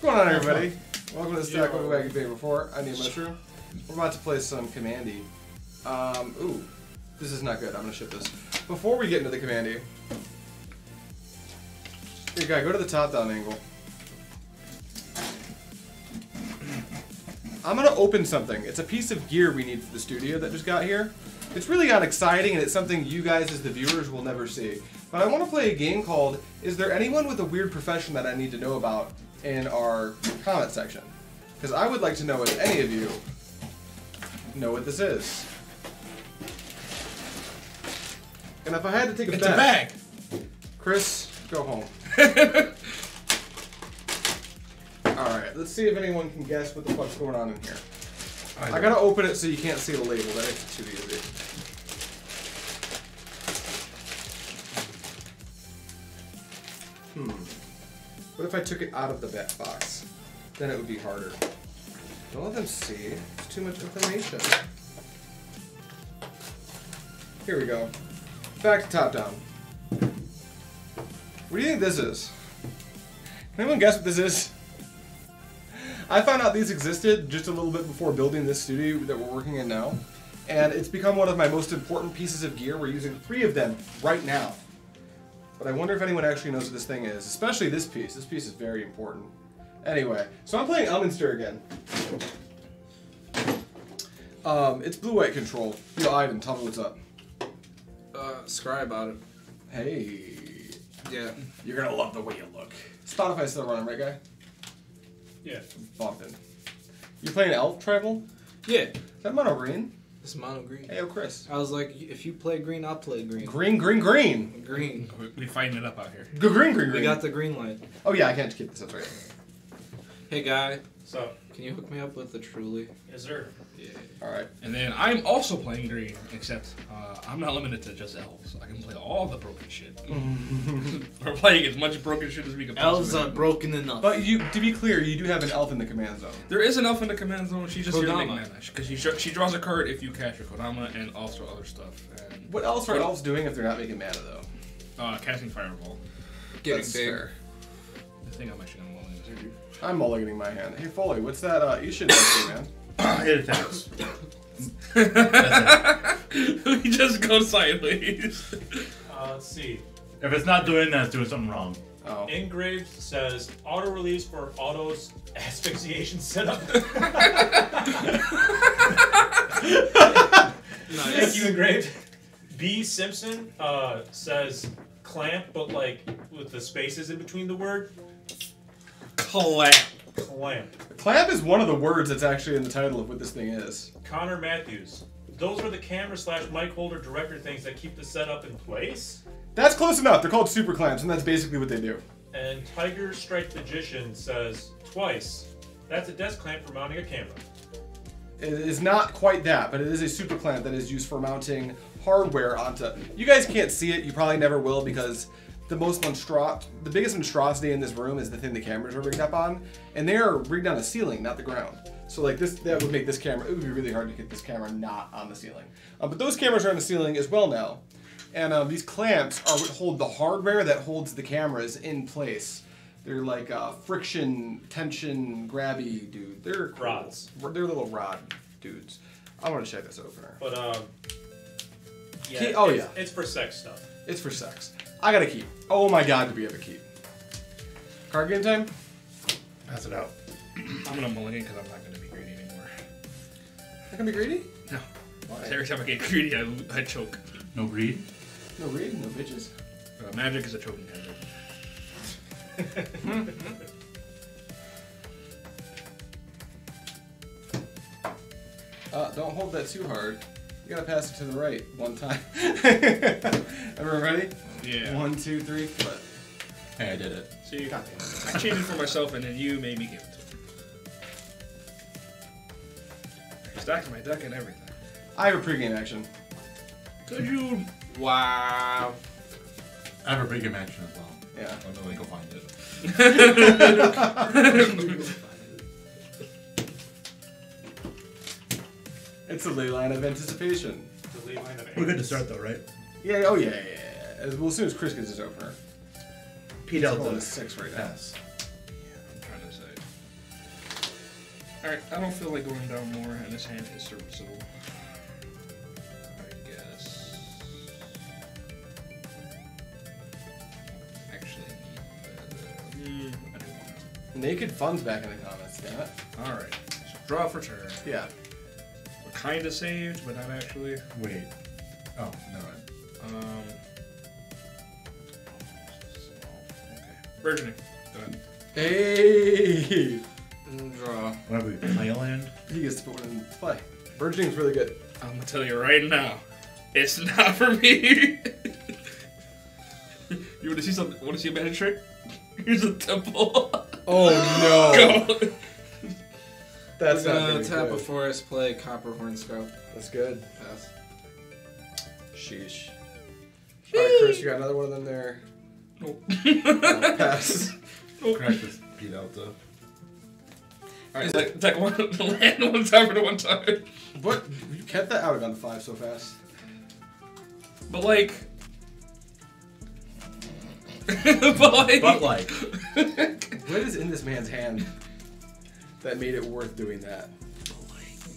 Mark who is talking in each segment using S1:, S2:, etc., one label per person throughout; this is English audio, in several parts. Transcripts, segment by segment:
S1: going on, everybody? Welcome to the Stack Over Wacky Paper 4. I need a Mushroom. We're about to play some Commandy. Um, ooh, this is not good. I'm gonna ship this. Before we get into the Commandy, here, guy, go to the top-down angle. I'm gonna open something. It's a piece of gear we need for the studio that just got here. It's really not exciting, and it's something you guys, as the viewers, will never see. But I want to play a game called Is There Anyone with a Weird Profession That I Need to Know About in our comment section? Because I would like to know if any of you know what this is. And if I had to take a
S2: It's
S1: bet,
S2: a bag.
S1: Chris, go home. Alright, let's see if anyone can guess what the fuck's going on in here. I gotta open it so you can't see the label. That makes it too easy. What if I took it out of the bet box? Then it would be harder. Don't let them see. It's too much information. Here we go. Back to top down. What do you think this is? Can anyone guess what this is? I found out these existed just a little bit before building this studio that we're working in now. And it's become one of my most important pieces of gear. We're using three of them right now. But I wonder if anyone actually knows what this thing is, especially this piece. This piece is very important. Anyway, so I'm playing Elminster again. Um, it's blue-white control. Yo, Ivan, tell me what's up.
S2: Uh, scry about it.
S1: Hey,
S2: Yeah.
S1: you're gonna love the way you look. Spotify's still running, right, guy?
S3: Yeah.
S1: Bumping. You playing Elf Tribal?
S2: Yeah.
S1: Is that mono green?
S2: It's mono green.
S1: Hey, yo, Chris.
S2: I was like, if you play green, I'll play green.
S1: Green, green, green.
S2: Green.
S4: We- We fighting it up out here.
S1: Green, green, green.
S2: We got the green light.
S1: Oh yeah, I can't keep this. That's right.
S2: Hey guy,
S3: So,
S2: can you hook me up with the Truly?
S3: is there?
S2: Yeah.
S1: All right.
S4: And then I'm also playing green, except uh, I'm not limited to just elves. I can play all the broken shit. We're playing as much broken shit as we can.
S2: Elves
S4: possibly.
S2: aren't broken enough.
S1: But you, to be clear, you do have an elf in the command zone.
S4: There is an elf in the command zone. She's just here to make
S2: Kodama.
S4: mana because she sh- she draws a card if you cast your Kodama and also other stuff. And
S1: What else are elves doing if they're not making mana though?
S4: uh, casting fireball.
S2: Getting
S1: That's
S2: big.
S1: fair.
S4: I think I'm actually gonna roll in.
S1: I'm mulliganing my hand. Hey Foley, what's that? Uh, you should know, man.
S5: it attacks.
S4: we just go sideways.
S3: Uh, let's see.
S5: If it's not doing that, it's doing something wrong.
S1: Oh.
S3: Engraved says auto release for autos asphyxiation setup. Thank you, engraved. B Simpson uh, says clamp, but like with the spaces in between the word.
S4: Clap.
S3: Clamp.
S1: Clamp is one of the words that's actually in the title of what this thing is.
S3: Connor Matthews. Those are the camera slash mic holder director things that keep the setup in place.
S1: That's close enough. They're called super clamps, and that's basically what they do.
S3: And Tiger Strike Magician says twice. That's a desk clamp for mounting a camera.
S1: It is not quite that, but it is a super clamp that is used for mounting hardware onto. You guys can't see it. You probably never will because the most monstro, the biggest monstrosity in this room is the thing the cameras are rigged up on, and they are rigged on the ceiling, not the ground. So like this, that would make this camera. It would be really hard to get this camera not on the ceiling. Uh, but those cameras are on the ceiling as well now, and um, these clamps are what hold the hardware that holds the cameras in place. They're like uh, friction, tension, grabby, dude. They're cool.
S3: Rods.
S1: They're little rod dudes. I want to check this opener.
S3: But um, yeah,
S1: Key- oh,
S3: it's,
S1: yeah.
S3: it's for sex stuff.
S1: It's for sex. I got a keep. Oh my god, do we have a keep? Card game time?
S5: Pass it out.
S4: I'm gonna mulligan because I'm not gonna be greedy anymore.
S1: Not gonna be greedy?
S4: No.
S1: Why?
S4: Every time I get greedy, I, I choke.
S5: No greed.
S1: No greed, no bitches.
S4: Uh, magic is a choking hazard.
S1: Uh, don't hold that too hard. You gotta pass it to the right one time. Everyone ready?
S4: Yeah.
S1: One, two, three, flip.
S5: Hey, I did it.
S4: See,
S1: God damn it.
S4: I changed it for myself, and then you made me give it to me. I stacked my deck and everything.
S1: I have a pregame action.
S4: Could you?
S2: Wow.
S5: I have a pregame action as well.
S1: Yeah.
S5: I'm gonna go find it.
S1: It's a Leyline of anticipation.
S3: The Leyline of
S5: We're good to start though, right?
S1: Yeah, oh yeah, yeah, yeah. As, well, as soon as Chris gets his opener.
S5: P
S1: It's going
S5: Delta.
S1: six right now.
S5: Pass.
S4: I'm trying to say. Alright, I don't feel like going down more, and this hand is serviceable. I guess. Actually, uh, mm, I don't want
S1: Naked Fun's back in the comments, damn it.
S4: Alright, so draw for turn.
S1: Yeah.
S4: We're kinda saved, but not actually.
S5: Wait. Oh, no.
S4: Um. Burgeoning. Go ahead.
S1: Hey!
S2: Draw.
S5: What have we? Play land?
S1: He gets to put one in play. Burgeoning's really good.
S4: I'm gonna tell you right now, it's not for me. you want to see something? Want to see a magic trick? Here's a temple.
S1: Oh no!
S4: Go.
S1: That's
S2: We're
S1: not
S2: gonna
S1: very
S2: tap
S1: good.
S2: a forest, play Copperhorn Scout.
S1: That's good.
S2: Pass.
S1: Sheesh. Alright, Chris, you got another one of them there.
S4: Nope.
S1: Uh, pass.
S5: Crash this beat out the.
S4: All right, attack, attack one land one time for the one time.
S1: What? You kept that out of gun five so fast.
S4: But like, but like,
S5: But like.
S1: What is in this man's hand that made it worth doing that?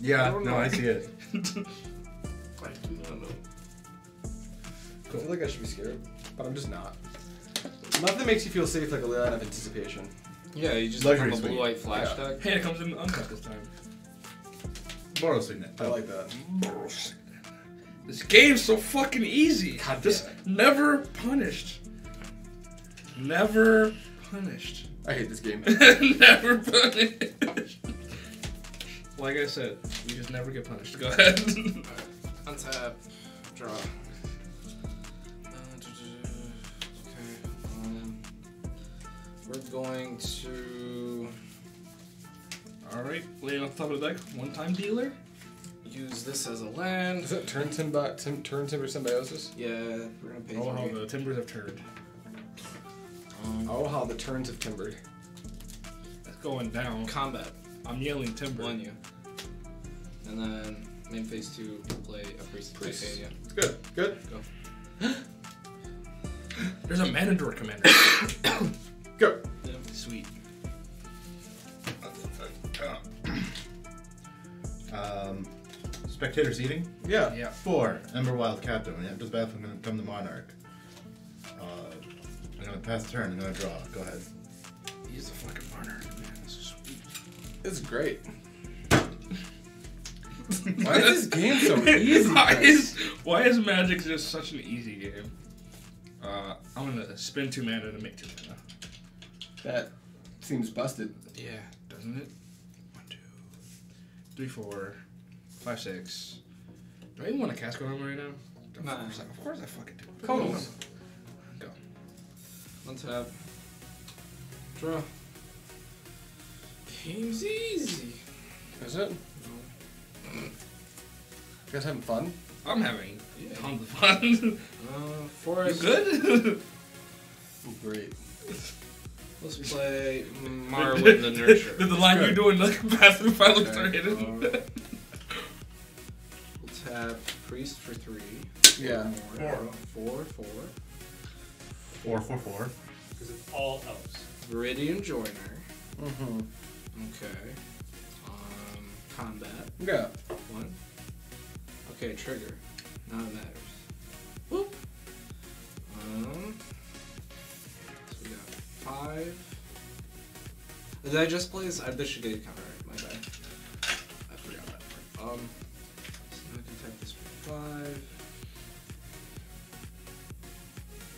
S5: Yeah,
S2: I
S5: no,
S2: know.
S5: I see it.
S2: I do not know.
S1: I feel like I should be scared, but I'm just not. Nothing makes you feel safe like a line of anticipation.
S2: Yeah, you just
S5: Luxury
S2: have a
S5: suite.
S2: blue white flash
S1: Yeah.
S2: deck.
S4: hey, it comes in uncut this time.
S5: Borrow signet.
S1: I like that.
S4: This game's so fucking easy.
S1: God
S4: Just
S1: damn
S4: never punished. Never punished.
S1: I hate this game.
S4: never punished. Like I said, we just never get punished. Go ahead.
S2: Untap. Draw. We're going to
S4: Alright, laying on top of the deck, one time dealer.
S2: use this as a land.
S1: Is that turn timber, tim, Turntimber Symbiosis?
S2: Yeah, we're gonna pay
S4: Oh, how
S2: three.
S4: the timbers have turned.
S2: Um,
S1: Oh, how the turns have timbered.
S4: It's going down.
S2: combat.
S4: I'm yelling timber.
S2: One you. And then main phase two, play a priest.
S1: Priest.
S2: Titania.
S1: It's good. Good.
S4: There's a Manador commander.
S1: Go.
S4: Sweet.
S5: Um, spectators eating.
S1: Yeah.
S4: Yeah.
S5: Four. Emberwilde Captain. When you enter this battle, I'm gonna become the monarch. Uh, I'm gonna pass turn. I'm gonna draw. Go ahead.
S4: He's the fucking monarch, man. This is sweet.
S1: It's great. Why is this game so easy?
S4: why, is, why is Magic just such an easy game? Uh, I'm gonna spend two mana to make two mana.
S1: That seems busted.
S4: Yeah, doesn't it? One, two, three, four, five, six. Do I even want to cast Golem right now? Of
S2: Nah.
S4: course, I, of course I fucking do.
S1: Cones.
S4: Go.
S2: Untap. Draw. Game's easy.
S1: Is it? You guys having fun?
S4: I'm having
S2: Yeah.
S4: tons of fun. you
S2: Uh, forest.
S4: good?
S1: Great.
S2: Let's play Marwyn the Nurture.
S4: Did the line you're doing like bathroom finally start
S2: Okay,
S4: hitting?
S2: alright. We'll tap Priest for three.
S1: Yeah.
S2: Four. Four, four.
S5: Four, four, four.
S3: Because it's all elves.
S2: Viridian Joiner.
S1: Mm-hmm.
S2: Okay. Um, combat.
S1: Yeah.
S2: One. Okay, trigger. Now it matters. Whoop. Um. So we got five. Did I just place? I this should get a counter. My bad. I forgot that part. Um. So I can type this for five.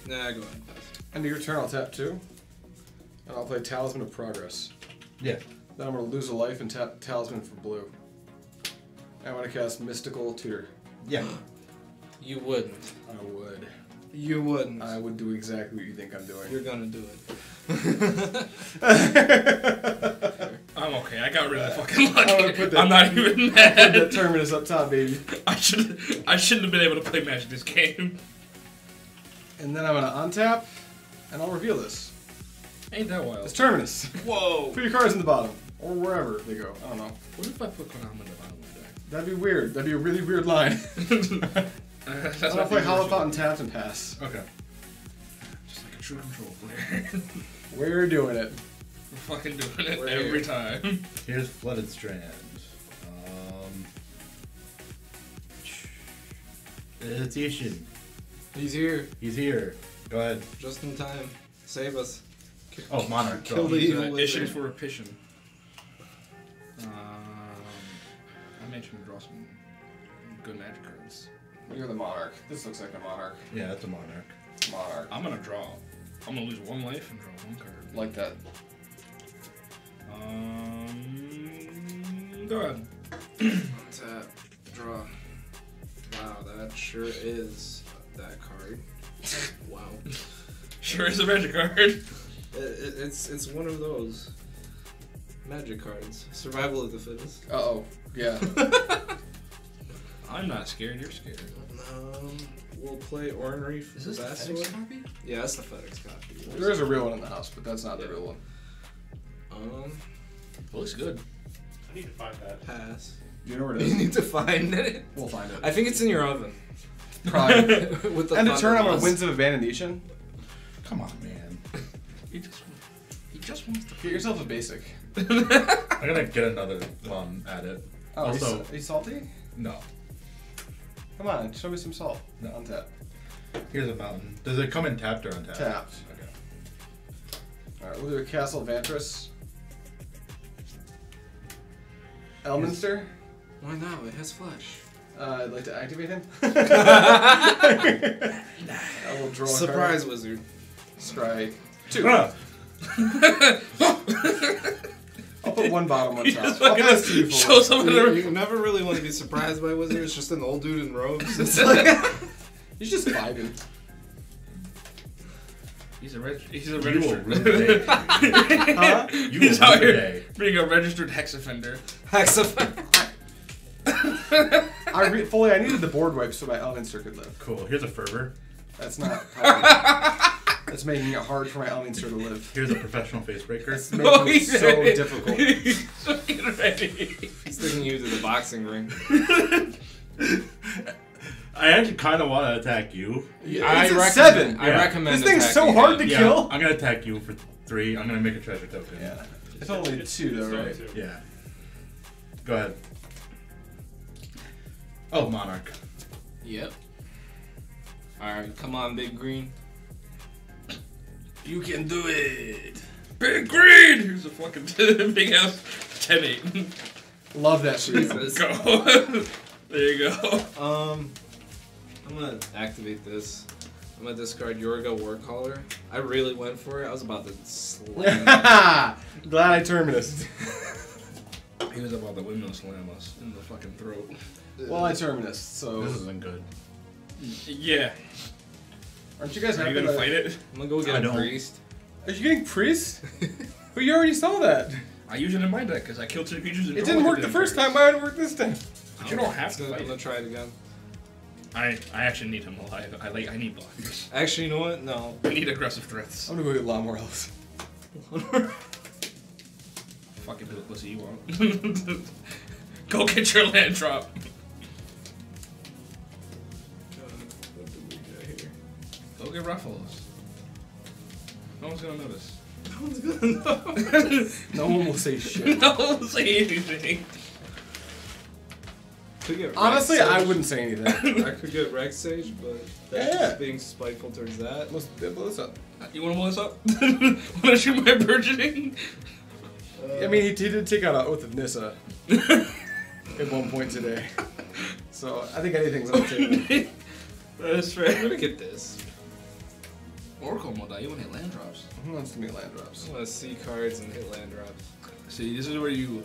S2: Nah, go ahead. Pass.
S1: End of your turn, I'll tap two. And I'll play Talisman of Progress.
S5: Yeah.
S1: Then I'm going to lose a life and tap Talisman for blue. I want to cast Mystical Tutor.
S5: Yeah.
S2: You wouldn't.
S1: I would.
S2: You wouldn't.
S1: I would do exactly what you think I'm doing.
S2: You're gonna do it.
S4: I'm okay. I got really uh, fucking lucky.
S1: I'm put that-
S4: I'm not even
S1: Put that terminus up top, baby.
S4: I should I shouldn't have been able to play Magic this game.
S1: And then I'm going to untap, and I'll reveal this.
S4: Ain't that wild?
S1: It's terminus.
S2: Whoa.
S1: Put your cards in the bottom, or wherever they go. I don't know.
S4: What if I put Kodama in the bottom of
S1: That'd be weird. That'd be a really weird line.
S4: the deck? That's
S1: I'll
S4: not
S1: play
S4: the
S1: Hollow
S4: original.
S1: Fountain Taps and Pass.
S5: Okay.
S4: Just like a true control player.
S1: We're doing it.
S4: We're fucking doing it
S2: We're
S4: every
S2: here.
S4: time.
S5: Here's Flooded Strand. Um, it's Isshin.
S2: He's here,
S5: He's here. Go ahead.
S2: just in time. Save us.
S5: Oh, Monarch.
S2: Kill
S5: go.
S2: the
S4: He's,
S2: evil.
S4: Isshin for a pishin. Um, I mentioned draw some good magic cards.
S1: You're the monarch. This looks like a monarch.
S5: Yeah, that's a Monarch.
S1: Monarch.
S4: I'm gonna draw. I'm gonna lose one life and draw one card.
S1: Like that.
S4: Um, go ahead.
S2: Tap, draw. Wow, that sure is that card. Wow.
S4: Sure is a magic card.
S2: It, it, it's it's one of those magic cards. Survival of the fittest.
S1: Uh oh. Yeah.
S4: I'm not scared. You're scared.
S2: Um, we'll play Ornery for
S4: Is this the
S2: Vassal.
S4: FedEx copy?
S2: Yeah, that's the FedEx copy.
S1: there is a real one in the house, but that's not the real one.
S2: Um,
S4: looks good.
S3: I need to find that.
S2: pass.
S1: You know where it
S2: You
S1: is?
S2: need to find it.
S1: We'll find it.
S2: I think it's in your oven.
S1: Probably.
S2: With the
S1: End of turn, I'm gonna. Winds of Abandonation.
S5: Come on, man.
S4: He just, he just wants to.
S1: Get yourself a basic.
S5: I'm gonna get another one at it.
S1: Oh,
S5: Also-
S1: are you salty?
S5: No.
S1: Come on, show me some salt.
S5: No.
S1: On tap.
S5: Here's a mountain. Does it come in tapped or untapped?
S1: Tapped.
S5: Okay.
S1: Alright, we'll do a Castle Vantress. Elminster.
S2: Why not? It has flesh.
S1: Uh, I'd like to activate him. I will draw a
S2: Surprise
S1: card.
S2: wizard.
S1: Scry. Two. I'll put one bottom, one
S4: He
S1: top.
S4: just
S1: I'll
S4: fucking
S1: pass to you for
S4: shows
S1: one.
S4: him
S2: You,
S4: in
S2: you never really want to be surprised by wizards. Just an old dude in robes. It's like
S1: He's just vibing.
S4: He's a reg- he's a
S5: you will
S4: registered.
S5: rue the day.
S1: Huh?
S5: You
S4: he's
S5: will
S4: out
S5: rue the
S4: here
S5: day.
S4: being a registered hex offender.
S2: Hexaph-
S1: I re- fully I needed the board wipes so my Elminster could live.
S5: Cool. Here's a fervor.
S1: That's not helping. That's making it hard for my Elminster to live.
S5: Here's a professional face breaker.
S1: It's making it so difficult.
S4: He's fucking ready.
S2: Sticking you to the boxing ring.
S5: I actually kind of want to attack you.
S2: I
S1: It's a
S2: recommend-
S1: seven.
S2: I
S5: Yeah.
S2: recommend.
S1: This thing's so hard
S2: him.
S1: to
S5: Yeah,
S1: kill.
S5: I'm gonna attack you for three. I'm gonna make a treasure token.
S1: Yeah. It's only two though, right?
S3: too.
S5: Yeah. Go ahead. Oh, Monarch.
S2: Yep. All right, come on, big green.
S1: You can do it.
S4: Big green. Here's a fucking big ass 10-8.
S1: Love that shit.
S2: Jesus.
S4: Go. there you go.
S2: Um, I'm gonna activate this. I'm gonna discard Yorga Warcaller. I really went for it. I was about to slam.
S1: Glad I terminus.
S4: He was about to windmill slam us in the fucking throat.
S1: Well, I terminus. So
S5: This isn't good.
S4: Yeah.
S1: Aren't you guys
S4: Are
S1: happy?
S4: you gonna
S1: that-
S4: fight it?
S2: I'm gonna go get
S5: I
S2: a
S5: don't.
S2: priest.
S1: Are you getting priest? but you already saw that.
S4: I use it in my deck because I killed two creatures and
S1: It
S4: draw
S1: didn't work the first
S4: cards.
S1: time. Why would it work this time?
S4: But you don't have
S2: I'm
S4: to
S2: gonna, I'm gonna try it again.
S4: I, I actually need him alive. I like I need blockers.
S2: Actually, you know what? No.
S4: I need aggressive threats.
S1: I'm gonna go get Llanowar Elves.
S4: Fucking do the pussy you want. Go get your land drop. Get ruffles. No one's gonna notice.
S2: No one's gonna know.
S1: No one will say shit.
S4: no one will say anything.
S2: Could get
S1: Honestly,
S2: Rex
S1: I wouldn't say anything.
S2: I could get Rex Sage, but that's
S1: Yeah.
S2: just being spiteful towards that.
S1: Let's blow this up.
S4: You wanna blow this up? wanna shoot my burgeoning?
S1: Uh, I mean, he, he did take out an oath of Nissa at one point today. So I think anything's on the table.
S4: that is
S2: I'm gonna get this.
S4: Oracle mode, you wanna hit land drops.
S1: Who wants to make land drops?
S2: I'm gonna see cards and hit land drops.
S4: See, this is where you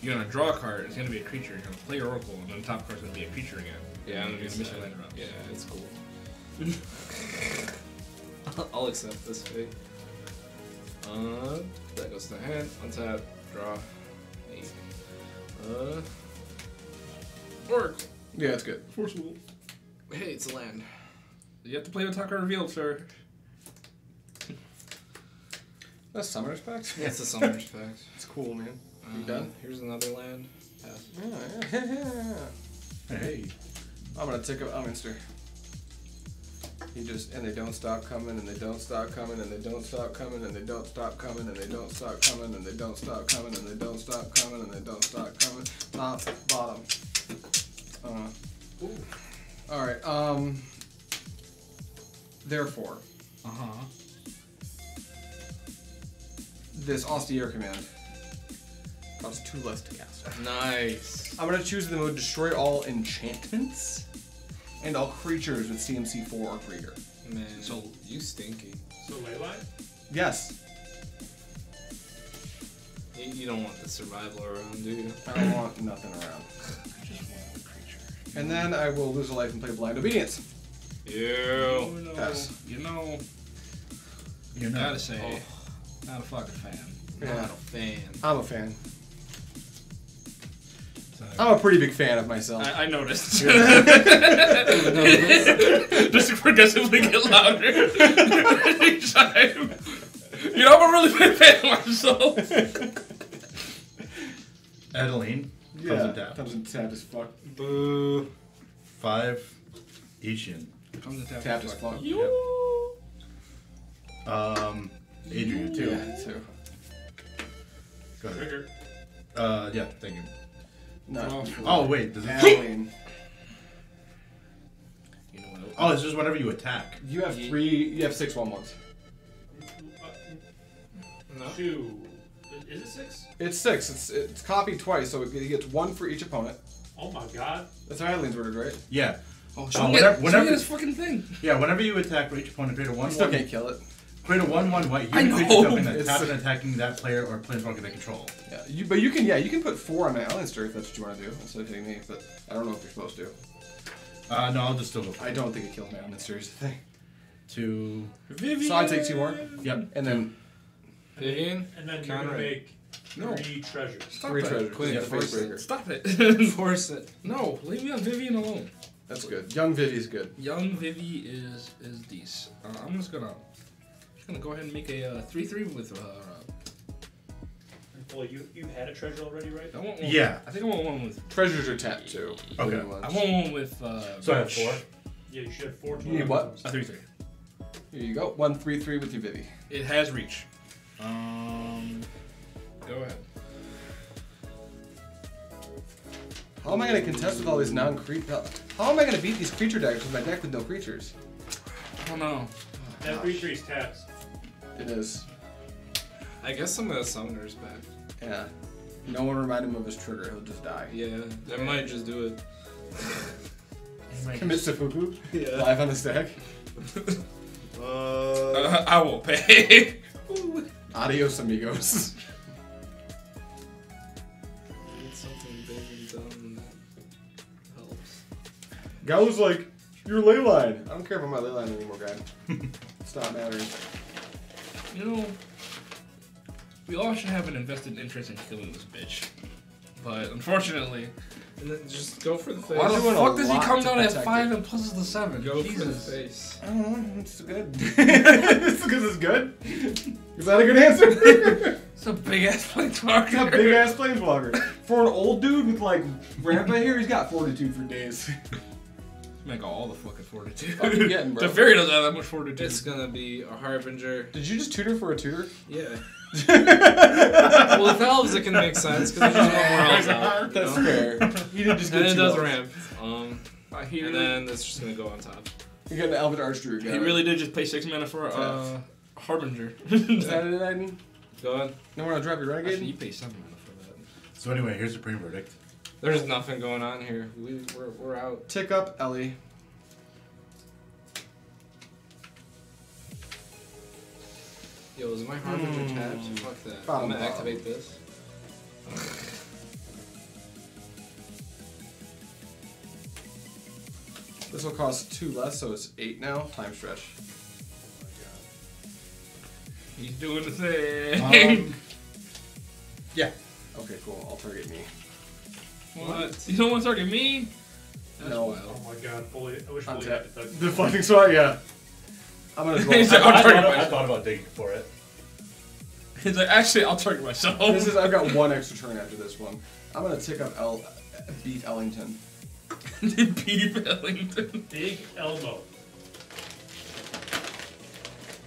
S4: you're gonna draw a card. It's gonna be a creature. You're gonna play Oracle, and then the top card's gonna be a creature again.
S2: Yeah, I'm
S4: You're
S2: gonna
S4: gonna miss your land drops.
S2: Yeah, it's cool. I'll- I'll accept this fate. Uh, that goes to hand. Untap. Draw. Eight. Uh,
S4: Oracle.
S1: Yeah, it's good.
S4: Forceful.
S2: hey, it's a land.
S4: You have to play with top card revealed, sir.
S1: That's Summoner's Pact?
S2: It's a summoner's pact.
S1: It's cool, man. You
S2: Uh,
S1: done?
S2: Here's another land. Pass.
S1: Yeah, yeah, yeah.
S5: Hey.
S1: I'm gonna take up Elminster. He just and they don't stop coming and they don't stop coming and they don't stop coming and they don't stop coming and they don't stop coming and they don't stop coming and they don't stop coming and they don't stop coming. Top, bottom. Uh, all right. Um. Therefore,
S4: Uh huh.
S1: this austere command costs two less to cast.
S2: Nice.
S1: I'm gonna choose the mode destroy all enchantments and all creatures with CMC four or greater.
S2: Man,
S4: So-
S2: you stinky.
S3: So Leyline?
S1: Yes,
S2: You, you don't want the survival around, do you?
S1: I don't want nothing around.
S4: I just want the creature.
S1: And then I will lose a life and play blind obedience.
S2: Ew.
S4: no,
S1: Pass.
S4: You know,
S5: You're
S4: gotta
S5: not.
S4: say,
S2: Oh.
S4: not a fucking fan.
S2: Not
S1: Yeah,
S2: a fan.
S1: I'm a fan. I'm a pretty big fan of myself.
S4: I, I noticed. Just to progressively get louder each time. You know, I'm a really big fan of myself.
S5: Adeline.
S1: yeah,
S5: Comes and tap.
S1: comes and tap as fuck.
S2: Boo.
S5: Five. Isshin.
S4: Comes and tap.
S1: Tapped as fuck.
S5: Um. Adrian too.
S1: Yeah, too.
S5: Go ahead.
S3: Trigger.
S5: Uh. Yeah. Thank you.
S1: No.
S5: Oh wait. Does it?
S4: You know what?
S5: Oh, it's just whenever you attack.
S1: you have three. You have six one ones.
S2: No.
S3: Two. Is it six?
S1: It's six. It's it's copied twice, so he gets one for each opponent.
S3: Oh my god.
S1: That's how Adeline's ordered, right?
S5: Yeah.
S4: Oh,
S5: Uh,
S4: show me
S5: whenever-
S4: whenever,
S5: whenever-
S4: this fucking thing.
S5: Yeah. Whenever you attack for each opponent, create a one.
S1: You still
S5: one-
S1: can't kill it.
S5: Create a one-one white
S4: I
S5: human creature
S4: know.
S5: token that
S1: It's-
S5: taps and attacking that player or planeswalker they control.
S1: Yeah, you, but you can yeah you can put four on an Elminster if that's what you want to do instead of hitting me. But I don't know if you're supposed to.
S5: Uh, no, I'll just still go
S1: I don't think it kills my Elminster is the thing.
S5: two.
S1: So I take two more,
S5: Yep.
S1: and then
S2: Vivien?
S3: And then you're gonna
S2: Conrad.
S3: make
S4: No.
S3: three treasures.
S4: Stop
S1: three
S4: it.
S1: treasures.
S2: Queen,
S1: yeah, face
S2: force it.
S1: breaker.
S4: Stop it.
S2: Force it.
S4: no, leave me on Vivien alone.
S1: That's good. Young Vivi's good.
S4: Young Vivi is is decent. Uh, I'm just gonna just gonna go ahead and make a uh, three three with uh.
S3: Well, you you had a treasure already, right?
S4: I want one,
S5: Yeah.
S4: I think I want one with.
S1: Treasures are tapped too.
S5: Okay.
S1: Ones.
S4: I want one with. Uh,
S5: So I have four.
S3: Yeah, you should have four.
S1: You need what?
S4: A three three.
S1: Here you go. One three three with your Vivi.
S4: It has reach. Um, go ahead.
S1: How am I gonna contest with all these non-creature? How am I gonna beat these creature decks with my deck with no creatures?
S4: I don't know.
S3: That three three's taps.
S1: It is.
S2: I guess some of the summoners back.
S1: Yeah. No one remind him of his trigger. He'll just die.
S2: Yeah, that might just do it.
S1: Commit seppuku
S2: Yeah.
S1: live on the stack.
S2: Uh,
S4: Uh, I will pay.
S1: Adios, amigos. Guy was like, "Your Leyline." I don't care about my Leyline anymore, guy. it's not mattering.
S4: you know, we all should have an invested interest in killing this bitch. But unfortunately,
S2: And then just go for the face.
S4: why the
S1: doing
S4: fuck does he come down at five
S1: it.
S4: and plus is the seven?
S2: Go for the face.
S1: I don't know. It's good. it's because it's good. Is that a good answer?
S4: It's a big ass planeswalker.
S1: He's got big ass planeswalker. For an old dude with like rampant hair, he's got fortitude for days.
S4: Make all the fucking fortitude.
S1: Fuck you getting, bro?
S4: The fairy doesn't have that much fortitude.
S2: It's gonna be a harbinger.
S1: Did you just tutor for a tutor?
S2: Yeah. well, with elves, it can make sense because there's just no more elves out. you
S1: That's
S2: know?
S1: fair. He did just get
S2: And it
S1: two
S2: does
S1: elves.
S2: ramp. Um,
S4: Uh, he,
S2: and
S4: really,
S2: then that's just gonna go on top.
S1: You got an Elven Archdruid guy.
S4: he really did just pay six mana for uh, Harbinger.
S1: Is that it, Aiden?
S2: Go ahead.
S1: No more to drop your
S4: Actually, you pay seven mana for that.
S5: So anyway, here's the supreme verdict.
S2: There's nothing going on here. We, we're, we're out.
S1: Tick up, Ellie.
S2: Yo, is my harbinger tapped? Fuck that.
S1: Bottom,
S2: I'm gonna
S1: bottom.
S2: activate this.
S1: This will cost two less, so it's eight now. Time stretch.
S4: Oh He's doing the thing.
S5: Um, yeah.
S1: Okay, cool. I'll target me.
S4: What? You don't want to target me? That's
S1: No.
S3: Oh my god, fully. I wish
S1: Untap.
S3: fully had to touch.
S1: Deflecting swat, yeah. I'm gonna
S4: He's like, I'll
S5: I, thought, I thought about digging for it.
S4: He's like, actually, I'll target myself.
S1: this is I've got one extra turn after this one. I'm gonna tick up El beat Ellington.
S4: Pete Ellington.
S3: Big elbow.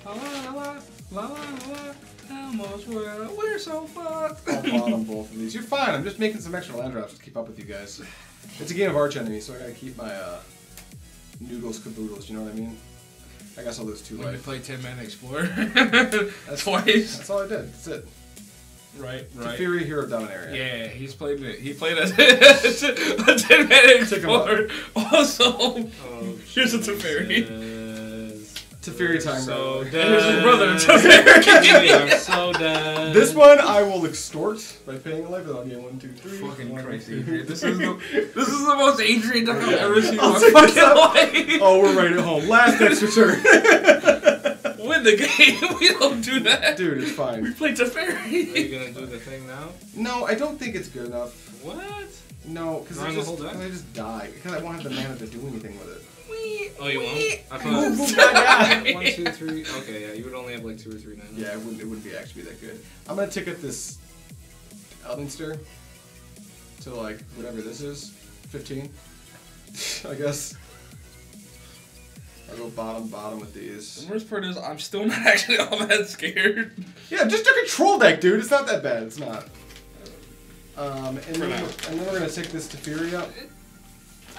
S4: La la la la la la. Almost where we're so fucked.
S1: I'll bottom both of these. You're fine. I'm just making some extra land drops to keep up with you guys. It's a game of arch enemy, so I gotta keep my uh, noodles caboodles. You know what I mean? I guess I'll lose two
S4: When you
S1: life.
S4: play 10 Man Explorer
S1: That's
S4: twice.
S1: That's all I did. That's it.
S4: Right,
S1: Right.
S4: right.
S1: Fury Hero Dominaria.
S4: Yeah, he's played it. He played a, a 10 Man
S1: Check him out.
S4: Explorer. Also,
S2: Oh,
S4: here's a Teferi.
S2: Jesus.
S1: Teferi time
S2: So
S1: brother.
S2: dead.
S4: And there's his brother, Teferi.
S2: I'm so dead.
S1: This one I will extort by paying a life, and I'll get one, two, three.
S4: Fucking
S1: one,
S4: Christ,
S1: two.
S4: Adrian. This is the this is the most Adrian duck I've ever seen in
S1: I'll
S4: my
S1: take this up.
S4: fucking life.
S1: Oh, we're right at home. Last extra turn.
S4: Win the game. We don't do that.
S1: Dude, it's fine.
S4: We
S1: fine.
S4: play
S2: Are you
S4: Teferi.
S2: gonna do the thing now?
S1: No, I don't think it's good enough.
S2: What?
S1: No, because I just,
S2: whole deck?
S1: 'cause I just die. Because I won't have the mana to do anything with it.
S2: Oh, you won't? I
S1: Boom, boom,
S2: thought.
S1: yeah, yeah.
S2: One, two, three. Okay, yeah, you would only have like two or three now.
S1: Yeah, it wouldn't, it wouldn't be actually that good. I'm gonna ticket this Elminster to like whatever this is, 15, I guess. I'll go bottom bottom with these.
S4: The worst part is I'm still not actually all that scared.
S1: Yeah, just a control deck, dude. It's not that bad. It's not. Um, and then, and then we're gonna take this to Fury up.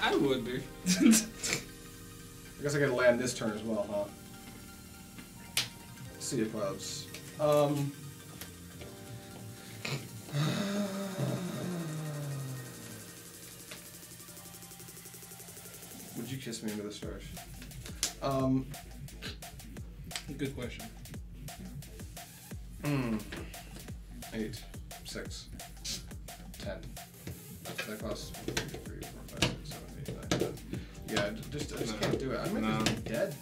S2: I would be.
S1: I guess I gotta land this turn as well, huh? Sea of Clouds. Um. Would you kiss me into the stars? Um.
S4: Good question.
S1: Mm, eight, six, ten. Costs one, two, three, four, five, six, seven, eight, nine, ten. Yeah, just I just
S2: No.
S1: can't do it. I might
S2: No.
S1: just be dead.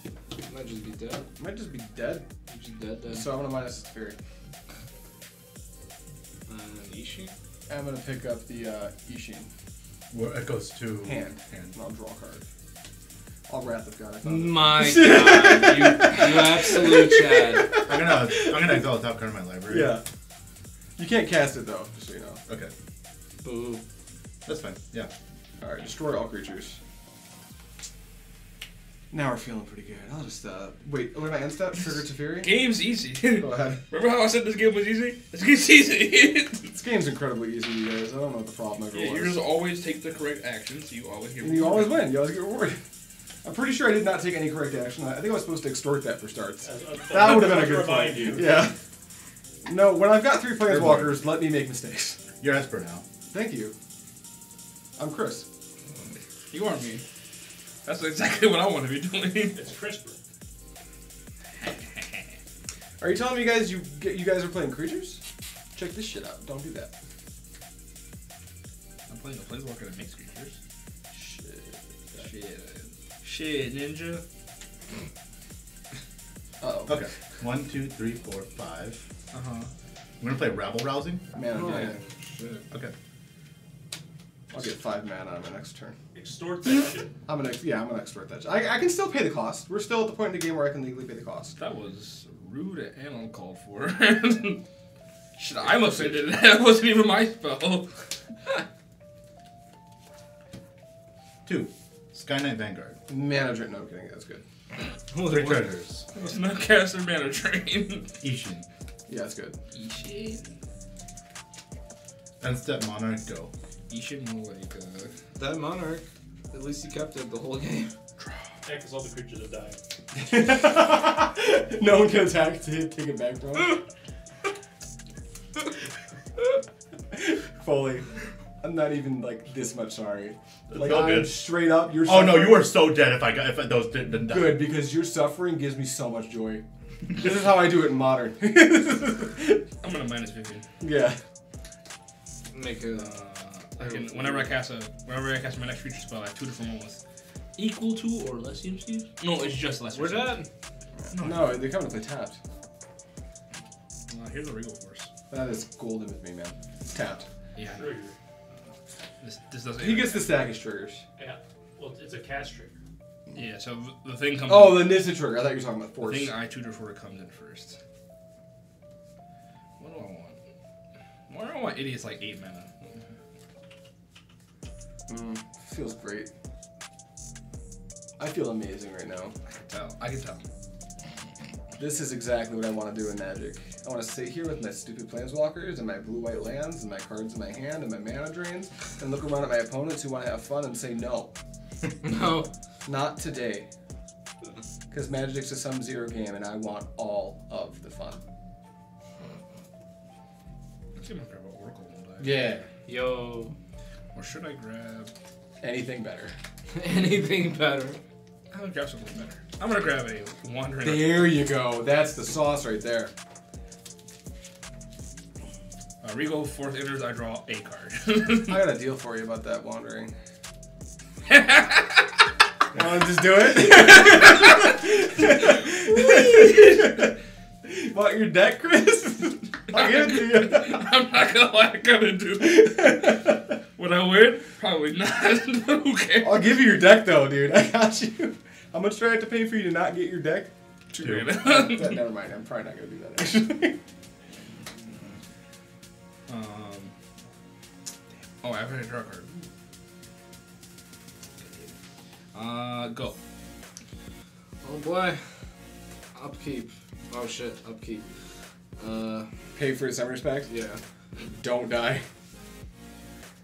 S2: I Might just be dead.
S1: I might just be dead.
S2: You're just dead, dead.
S1: So I'm gonna minus this theory.
S2: And Ishi?
S1: I'm gonna pick up the uh, Isshin
S5: Where it goes to
S1: hand,
S5: Hand.
S1: and I'll draw a card. All Wrath of God. I thought.
S2: My god, you, you absolute Chad.
S5: I'm gonna I'm gonna exile the top card of my library.
S1: Yeah. You can't cast it though, just so you know.
S5: Okay.
S2: Boo.
S5: That's fine. Yeah.
S1: All right, destroy all creatures. Now we're feeling pretty good. I'll just uh wait. What am I end step? Trigger Teferi.
S4: Game's easy.
S1: Go ahead.
S4: Remember how I said this game was easy? This game's easy.
S1: This game's incredibly easy, you guys. I don't know what the problem ever
S4: yeah,
S1: was.
S4: you just always take the correct actions. You always get.
S1: And you always win. You always get rewarded. I'm pretty sure I did not take any correct action. I think I was supposed to extort that for starts. That would have been a good
S3: Remind
S1: point.
S3: you.
S1: Yeah. No, when I've got three planeswalkers, let me make mistakes.
S5: You're Esper now.
S1: Thank you. I'm Chris.
S4: You aren't me. That's exactly what I want to be doing.
S3: It's CRISPR.
S1: Are you telling me, you guys, you you guys are playing creatures? Check this shit out. Don't do that.
S4: I'm playing a planeswalker that makes creatures.
S1: Shit.
S4: Shit. Shit, ninja.
S1: Uh-oh.
S5: Okay. One, two, three, four, five.
S4: Uh huh.
S5: I'm gonna play Rabble Rousing.
S1: Man, I'm
S2: Oh,
S1: dying.
S2: shit.
S5: Okay.
S1: I'll get five mana on my next turn.
S3: Extort that shit.
S1: I'm gonna yeah, I'm gonna extort that. I, I can still pay the cost. We're still at the point in the game where I can legally pay the cost.
S4: That was rude and uncalled for. Shit, I must have did. That wasn't even my spell.
S5: Two. Skyknight Vanguard.
S1: Mana drain. No, I'm kidding. That's good.
S5: Three treasures.
S4: It was not caster mana train.
S5: Isshin.
S1: Yeah, that's good.
S4: Isshin.
S5: End step Monarch go.
S4: Isshin more like uh,
S2: That Monarch, at least he kept it the whole game.
S3: Yeah, because all the creatures have died.
S1: no one can attack to take it back from him. Foley, I'm not even like this much sorry. Like
S5: all
S1: I'm
S5: good.
S1: straight up. You're
S5: Oh no, you are so dead if I got if those didn't, didn't die.
S1: good because your suffering gives me so much joy. this is how I do it in modern.
S4: I'm gonna minus 15.
S1: yeah.
S2: Make a.
S4: Uh, I can, whenever I cast a, whenever I cast my next creature spell, I have two different ones with equal to or less CMC. No, it's just less.
S2: Where's
S4: CMC.
S2: that?
S1: No, they come to play tapped.
S4: Uh, here's a Regal Force.
S1: That is golden with me, man. It's tapped.
S4: Yeah,
S3: Trigger.
S4: this, this doesn't.
S1: He gets the stackish triggers.
S3: Yeah. Well, it's a cast trigger.
S4: Yeah, so the thing comes.
S1: Oh,
S4: in,
S1: the Nissa trigger. I thought you were talking about
S4: the
S1: force.
S4: thing I tutor for comes in first. What do I want? Why do I want idiots like eight mana?
S1: Mm, feels great. I feel amazing right now.
S4: I can tell. I can tell.
S1: This is exactly what I want to do in Magic. I want to sit here with my stupid planeswalkers and my blue-white lands and my cards in my hand and my mana drains and look around at my opponents who want to have fun and say no,
S2: No.
S1: not today. Because Magic's a sum zero game and I want all of the fun.
S4: Let's see if grab an Oracle one day.
S1: Yeah.
S2: Yo.
S4: Or should I grab?
S1: Anything better.
S2: Anything better.
S4: I'm gonna grab something better. I'm gonna grab a Wandering.
S1: There you go. That's the sauce right there.
S4: Uh, Regal Force enters. I draw a card.
S1: I got a deal for you about that wandering. Want to just do it? Want your deck, Chris? I'll give it to you.
S4: I'm not gonna lie, I'm gonna do it. Would I win? Probably not. Who cares?
S1: I'll give you your deck, though, dude. I got you. How much do I have to pay for you to not get your deck?
S4: Two.
S1: That- never mind. I'm probably not gonna do that. Actually.
S4: um. Oh, I have a draw card. Uh, go.
S2: Oh boy. Upkeep. Oh shit. Upkeep. Uh,
S1: Pay for some respect.
S2: yeah.
S1: Don't die.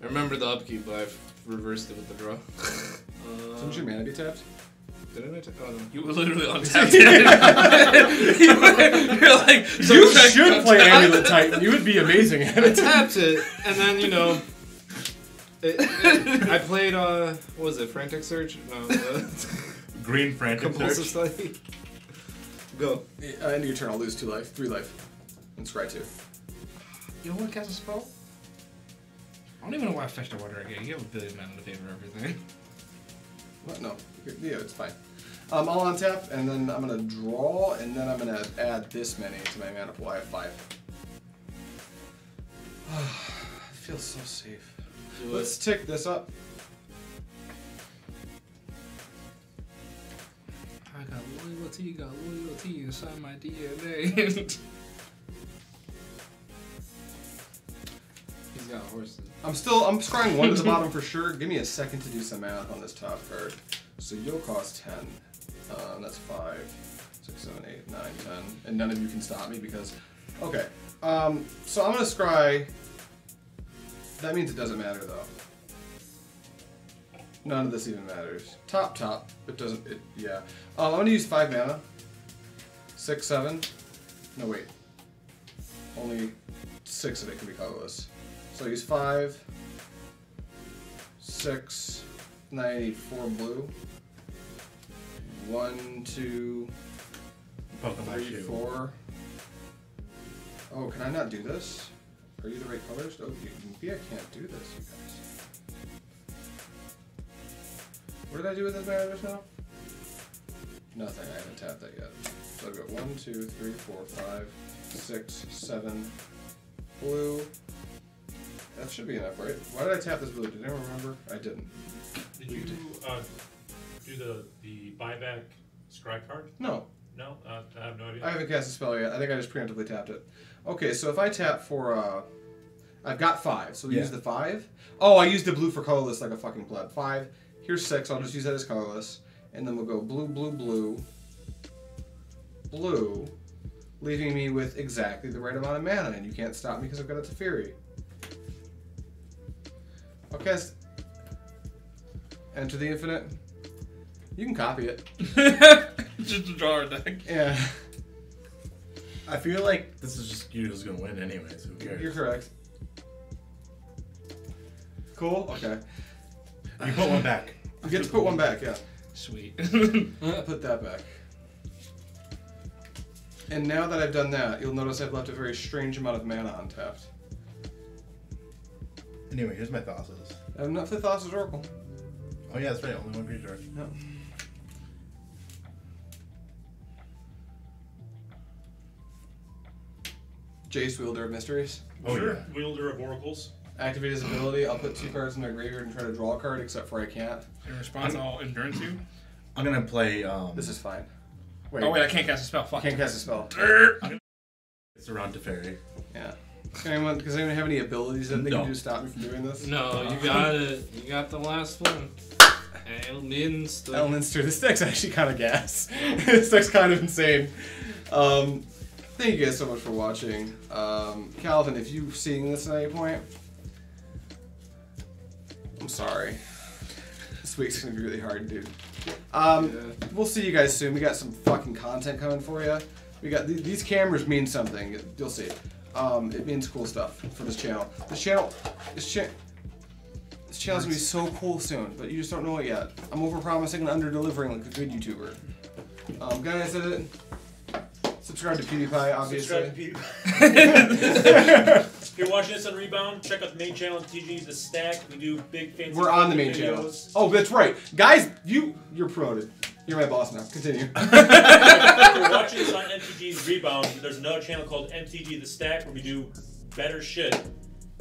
S2: I remember the upkeep, but I've reversed it with the draw. Uh,
S1: Shouldn't your mana be tapped?
S2: didn't I? T- oh no.
S4: You were literally untapped. you were, you're like, so
S1: You
S4: check-
S1: should play Amulet Titan. You would be amazing at
S2: I
S1: it.
S2: tapped it, and then you know. It, it- I played uh, what was it? Frantic Search? No, uh,
S5: Green frantic
S2: Compulsive
S5: search.
S2: Study. Go.
S1: Uh, end of your turn, I'll lose two life, three life, and scry two.
S4: You don't want to cast a spell? I don't even know why I fetched a water again. You have a billion mana to pay for everything.
S1: What? No, yeah, it's fine. Um, I'll untap, and then I'm gonna draw, and then I'm gonna add this many to my mana pool. I have five. I feel so safe.
S2: Do
S1: Let's tick this up.
S4: I got loyalty, got loyalty inside my DNA.
S2: got horses.
S1: I'm still, I'm scrying one to the bottom for sure. Give me a second to do some math on this top card. So you'll cost 10. Um, that's 5, 6, 7, 8, 9, 10. And none of you can stop me because. Okay. Um, so I'm going to scry. That means it doesn't matter though. None of this even matters. Top, top. It doesn't. It, yeah. Um, I'm going to use 5 mana. 6, 7. No, wait. Only 6 of it can be colorless. So I use five, six, need four blue. One, two, three, four. Oh, can I not do this? Are you the right colors? Oh, you, maybe I can't do this, you guys. What did I do with this mana just now? Nothing. I haven't tapped that yet. So I've got one, two, three, four, five, six, seven, blue. That should be enough, right? Why did I tap this blue? Did anyone remember? I didn't.
S3: Did you uh, do the the buyback scry card?
S1: No,
S3: No, uh, I have no idea.
S1: I haven't cast a spell yet. I think I just preemptively tapped it. Okay, so if I tap for, uh, I've got five, so we
S5: Yeah.
S1: use the five. Oh, I used the blue for colorless like a fucking pleb. Five. Here's six. I'll just use that as colorless, and then we'll go blue, blue, blue, blue, leaving me with exactly the right amount of mana, and you can't stop me because I've got a Teferi. I'll cast Enter the Infinite. You can copy it.
S4: Just a draw a deck.
S1: Yeah,
S5: I feel like this is just you who's gonna win anyways. Who cares?
S1: you're correct. Cool. Okay.
S5: You put one back.
S1: You get to put one back. Yeah.
S4: Sweet.
S1: Put that back. And now that I've done that, you'll notice I've left a very strange amount of mana untapped.
S5: Anyway, here's my Thassos.
S1: I have enough for Thassa's Oracle.
S5: Oh yeah, that's right. Only one creature.
S1: No. Jace, Wielder of Mysteries.
S5: Oh
S3: sure.
S5: yeah.
S3: Wielder of Oracles.
S1: Activate his ability. I'll put two cards in my graveyard and try to draw a card, except for I can't.
S4: In response, I'll endurance you.
S5: I'm gonna play. Um,
S1: This is fine. Wait,
S4: Oh wait, I can't cast a spell. Fuck.
S1: can't cast a spell.
S5: It's around to fairy.
S1: Yeah. Can anyone, does anyone have any abilities that they
S5: No.
S1: can do to stop me from doing this?
S2: No, you got it. You got the last one. Elminster.
S1: Elminster, this deck's actually kind of gas. this deck's kind of insane. um, thank you guys so much for watching. Um, Calvin, if you're seeing this at any point, I'm sorry. This week's gonna be really hard, dude. Um,
S2: Yeah.
S1: we'll see you guys soon. We got some fucking content coming for you. We got th- these cameras mean something. You'll see. Um, it means cool stuff for this channel. This channel, this cha- this channel's gonna be so cool soon, but you just don't know it yet. I'm overpromising and under delivering like a good YouTuber. Um, guys, did it. Subscribe to PewDiePie, obviously.
S3: Subscribe to PewDiePie. if you're watching this on Rebound, check out the main channel, TG's The Stack. We do big fancy
S1: We're on the main channel. Oh, that's right, guys. You you're promoted. You're my boss now. Continue.
S3: if you're watching this on MTG's Rebound, there's another channel called MTG The Stack where we do better shit.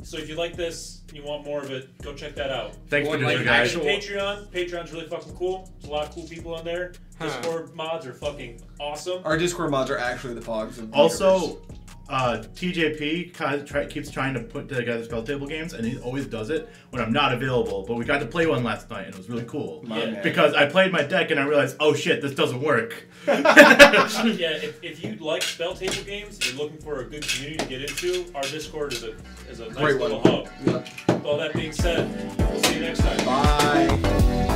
S3: So if you like this and you want more of it, go check that out.
S5: Thanks for
S4: Well, like
S5: doing it, guys.
S4: actual-
S3: Patreon. Patreon's really fucking cool. There's a lot of cool people on there.
S2: Huh.
S3: Discord mods are fucking awesome.
S1: Our Discord mods are actually the pogs. Of the universe.
S5: Also, uh, TJP kind of try, keeps trying to put together spell table games, and he always does it when I'm not available. But we got to play one last night, and it was really cool.
S3: Yeah.
S5: Because I played my deck and I realized, oh shit, this doesn't work.
S3: yeah, if, if you like spell table games, and you're looking for a good community to get into, our Discord is a is a nice
S1: Great
S3: little
S1: one.
S3: hub.
S1: Yep.
S3: With all that being said, we'll see you next time.
S1: Bye.